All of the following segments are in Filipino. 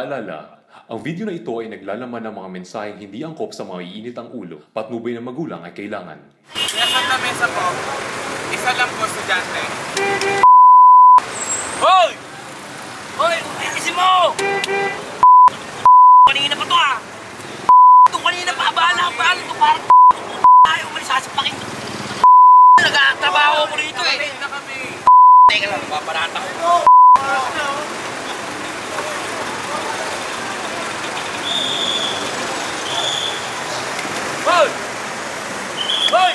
Paalala, ang video na ito ay naglalaman ng mga mensaheng hindi angkop sa mga iinit ang ulo. Patnubay ng magulang ay kailangan. Nasa lamesa po, isa lang po estudyante. Hoy! Hoy, ayusin mo! Kanina pa to ah! Ito kanina pa, bahala ka bahala to parang tayo, may sasapakin to. Nagtatrabaho ko rito eh. Na. Teka lang, paparata ko. Hoy! Hoy!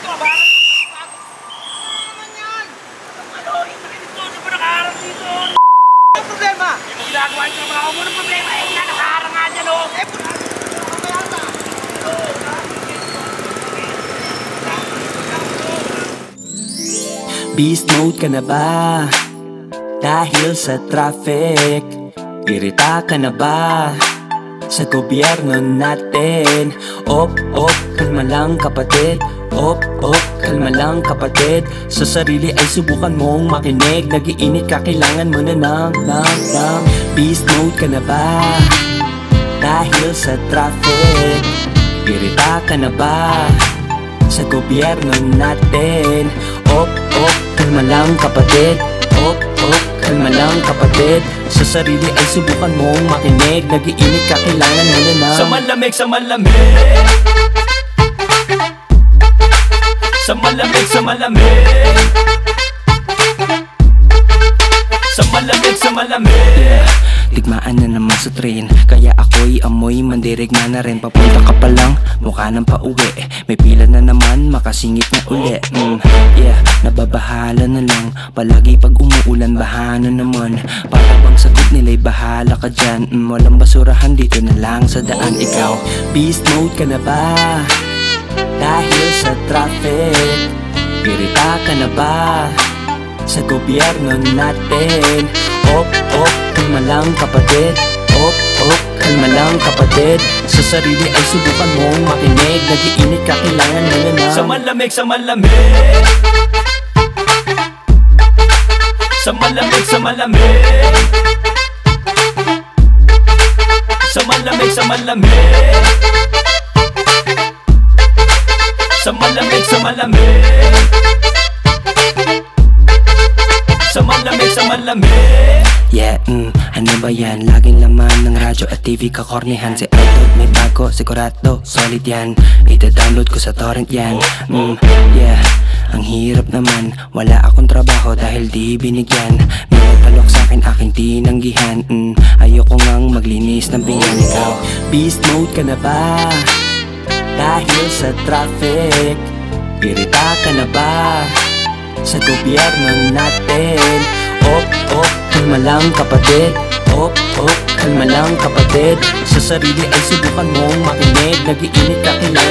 Ito, bahala Ano, ito ito, ano ba nakaharap dito? Ano problema? Hindi mo ginagawa yung trabaho mo ng problema eh, na nakaharang nga dyan oh. Eh, Beast mode ka na ba? Dahil sa traffic Irita ka na ba? Sa gobyerno natin Op, op, kalma lang kapatid Op, op, kalma lang kapatid Sa sarili ay subukan mong makinig. Nagiinit ka, kailangan mo na ng, ng, ng Beast mode ka na ba? Dahil sa traffic Irita ka na ba? Sa gobyerno natin Op, op, kalma lang kapatid. Op, op, kalma lang kapatid. Sa sarili ay subukan mong makinig. Nagiinit ka, kailangan mo na ng Sa malamig, sa malamig Sa malamig, sa malamig. Sa malamig, sa malamig. Digmaan na naman sa train Kaya ako'y amoy mandirigma na rin. Papunta ka pa lang, mukha nang pauwi. May pila na naman, makasingit na uli. Mm, Yeah, nababahala na lang. Palagi pag umuulan, baha na naman. Para bang sagot nila'y bahala ka dyan. Mm, Walang basurahan dito na lang sa daan. Ikaw, beast mode ka na ba? Dahil sa traffic Irita ka na ba? Sa gobyerno natin Op, op, kalma lang kapatid. Op, op, kalma lang kapatid. Sa sarili ay subukan mong makinig. Nagiinit ka, kailangan mo na ng Sa malamig, sa malamig. Sa malamig, sa malamig. Sa malamig, sa malamig Sa malamig, sa malamig. Sa malamig, sa malamig. Yeah, mm, ano ba yan? Laging laman ng radyo at TV kakornihan. Si Idol may bago, sigurado, solid yan. Ita-download ko sa torrent yan. Mm, Yeah, ang hirap naman. Wala akong trabaho dahil di binigyan. May nagtalok sa akin aking tinanggihan. Mm, Ayoko ngang maglinis ng pinggan Ikaw, beast mode ka na ba? Dahil sa traffic. Irita ka na ba? Sa gobyerno natin? Op, op, kalma lang kapatid. Op, op, kalma lang kapatid. Sa sarili ay subukan mong makinig. Nagiinit ka, mo na.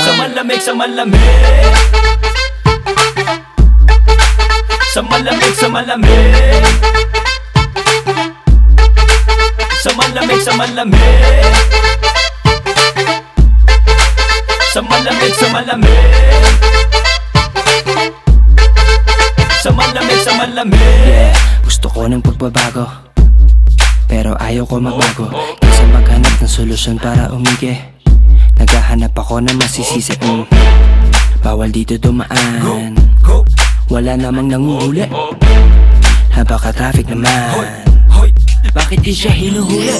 Sa ng malamig, sa malamig. Sa malamig, sa malamig. Sa malamig, sa malamig Sa malamig, sa malamig Sa malamig, sa malamig Yeah, gusto ko ng pagbabago Pero ayaw ko magbago Kaysa maghanap ng solusyon para umigi Naghahanap ako ng masisisi mm. Bawal dito dumaan Wala namang nanguhuli Napaka-traffic naman Bakit di siya hinuhuli?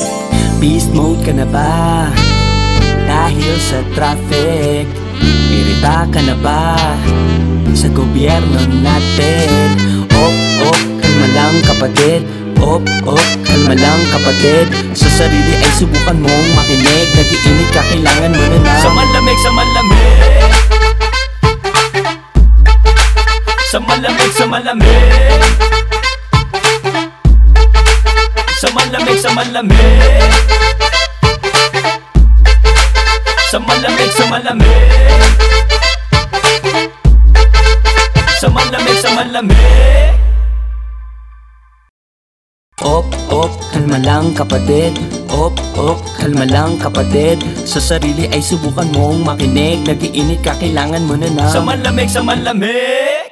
Beast mode ka na ba? Dahil sa traffic. Irita ka na ba? Sa gobyerno natin? Op, op, kalma lang kapatid. Op, op, kalma lang kapatid. Sa sarili ay subukan mong makinig. Nagiinit ka, kailangan mo na ng Sa malamig, sa malamig. Sa malamig, sa malamig. Sa malamig, sa malamig malamig, sa malamig Sa malamig, Op, op, kalma lang kapatid. Op, op, kalma lang kapatid. Sa sarili ay subukan mong makinig. Nagiinit ka, kailangan mo na ng Sa malamig, sa malamig